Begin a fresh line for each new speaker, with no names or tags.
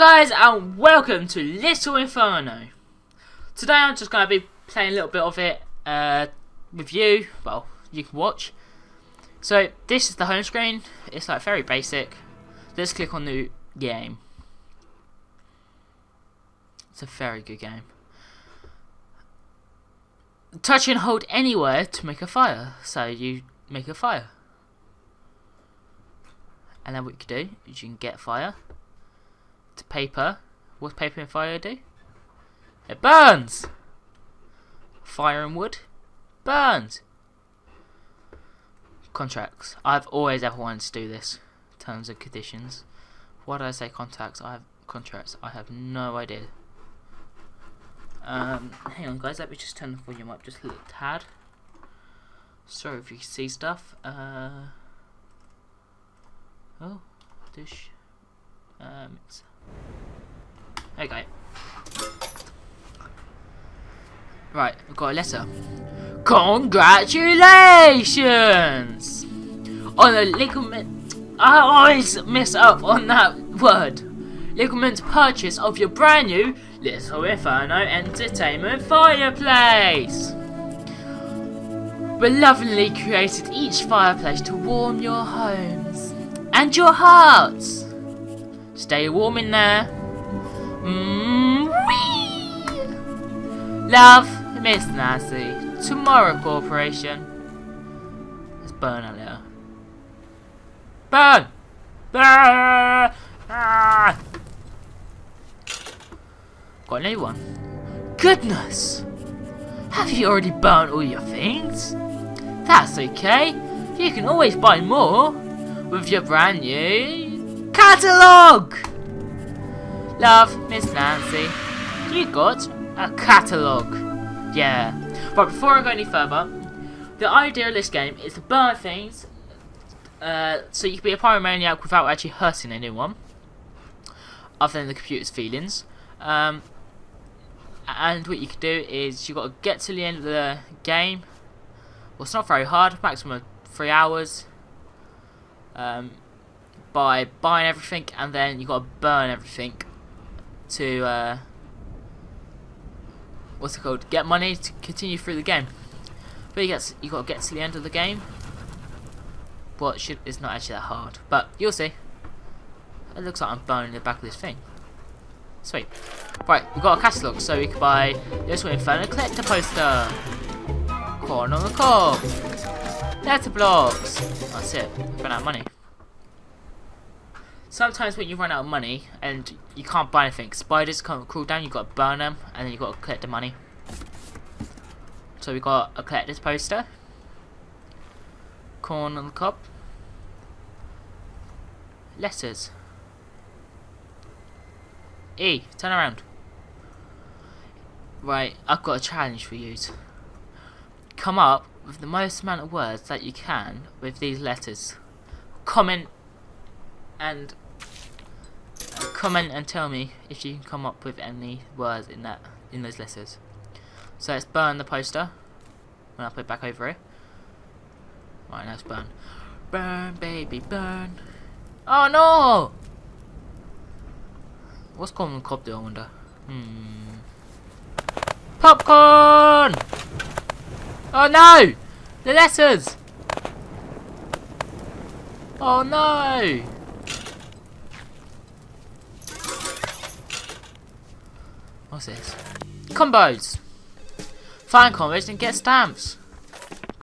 guys and welcome to Little Inferno. Today I'm just going to be playing a little bit of it uh, with you, well you can watch. So this is the home screen, it's like very basic. Let's click on the game. It's a very good game. Touch and hold anywhere to make a fire, so you make a fire. And then what you can do is you can get fire to paper. What's paper and fire do? It burns! Fire and wood burns! Contracts. I've always ever wanted to do this. Terms and conditions. Why did I say contacts? I have contracts. I have no idea. Um, hang on guys, let me just turn the volume up just a little tad. Sorry if you see stuff. Uh, oh, dish. Um, it's Okay. Right, we've got a letter. Congratulations! On a ligament... I always mess up on that word. Ligament purchase of your brand new Little Inferno Entertainment Fireplace. We lovingly created each fireplace to warm your homes and your hearts. Stay warm in there. Mm. Love, Miss Nancy. Tomorrow Corporation. Let's burn a little. Burn! Burn! Ah! Got a new one. Goodness! Have you already burnt all your things? That's okay. You can always buy more with your brand new catalogue. Love, Miss Nancy. You got a catalogue. Yeah. But before I go any further, the idea of this game is to burn things uh, so you can be a pyromaniac without actually hurting anyone, other than the computer's feelings. Um, and what you can do is you've got to get to the end of the game. Well, it's not very hard, maximum three hours. Um, by buying everything, and then you've got to burn everything to uh, what's it called? Get money to continue through the game. But you get you got to get to the end of the game. But should it's not actually that hard. But you'll see. It looks like I'm burning the back of this thing. Sweet. Right, we've got a catalogue, so we can buy this one Inferno collector poster. Corn on the cob. Letter blocks. That's it. Run out of money sometimes when you run out of money and you can't buy anything, spiders come crawl down, you've got to burn them, and then you've got to collect the money. So we got a collector's poster. Corn on the cob. Letters. E, turn around. Right, I've got a challenge for you. Come up with the most amount of words that you can with these letters. Comment and comment and tell me if you can come up with any words in that in those letters. So let's burn the poster. When I put it back over it. Right, now it's burn. Burn, baby, burn. Oh no! What's Common Cob do, I wonder? Hmm. Popcorn! Oh no! The letters! Oh no! What's this? Combos! Find combos and get stamps!